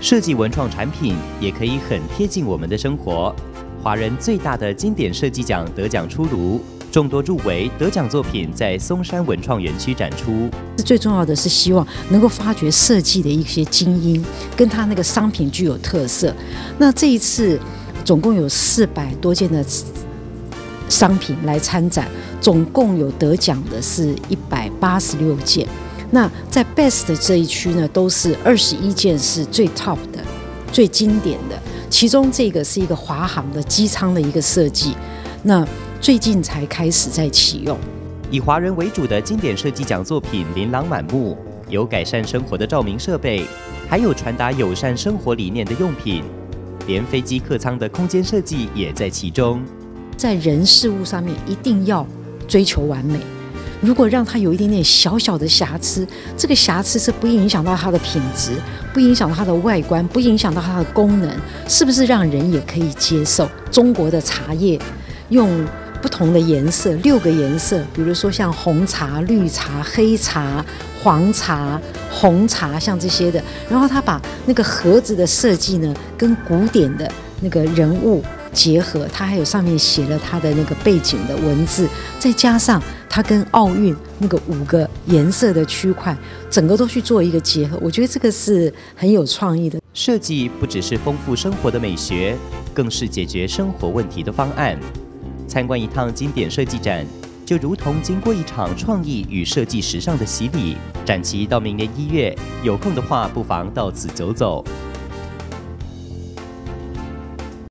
设计文创产品也可以很贴近我们的生活。华人最大的经典设计奖得奖出炉，众多入围得奖作品在松山文创园区展出。最重要的是希望能够发掘设计的一些精英，跟他那个商品具有特色。那这一次总共有四百多件的商品来参展，总共有得奖的是一百八十六件。那在 Best 这一区呢，都是二十一件是最 Top 的、最经典的。其中这个是一个华航的机舱的一个设计，那最近才开始在启用。以华人为主的经典设计奖作品琳琅满目，有改善生活的照明设备，还有传达友善生活理念的用品，连飞机客舱的空间设计也在其中。在人事物上面一定要追求完美。如果让它有一点点小小的瑕疵，这个瑕疵是不影响到它的品质，不影响到它的外观，不影响到它的功能，是不是让人也可以接受？中国的茶叶用不同的颜色，六个颜色，比如说像红茶、绿茶、黑茶、黄茶、红茶，像这些的，然后他把那个盒子的设计呢，跟古典的那个人物。结合，它还有上面写了它的那个背景的文字，再加上它跟奥运那个五个颜色的区块，整个都去做一个结合，我觉得这个是很有创意的设计。不只是丰富生活的美学，更是解决生活问题的方案。参观一趟经典设计展，就如同经过一场创意与设计时尚的洗礼。展期到明年一月，有空的话不妨到此走走。